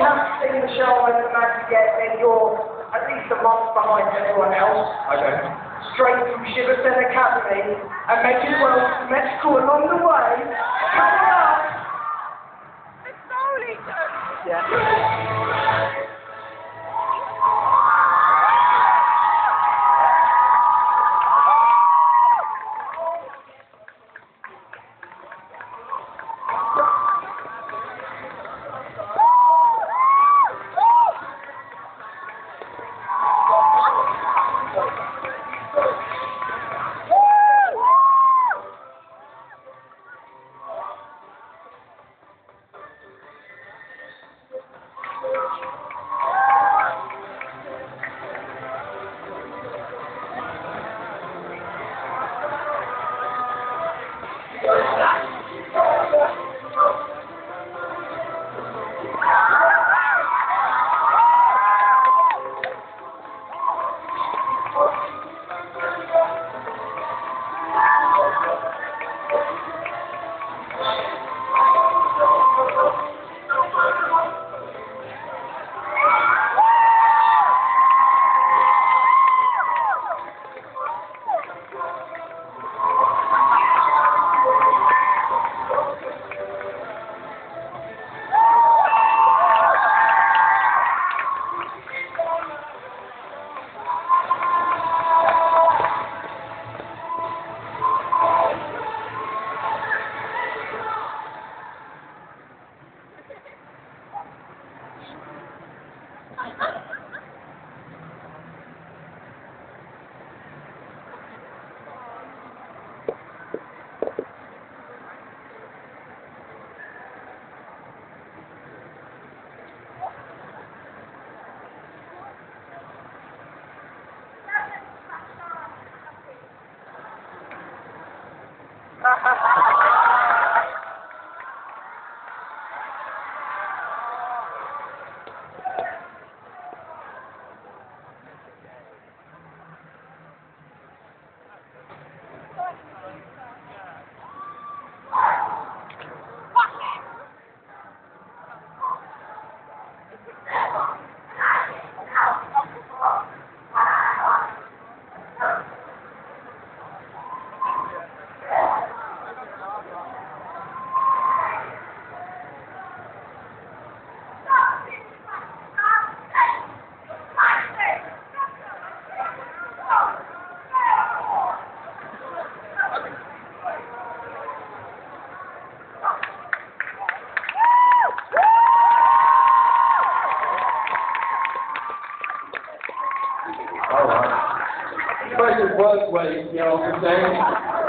you haven't seen the show over the magic yet, then you're at least a month behind everyone else. Okay. Straight from Shibusen Academy, and make it well symmetrical along the way. Thank you. Ha All right. Work well, you know what I'm saying?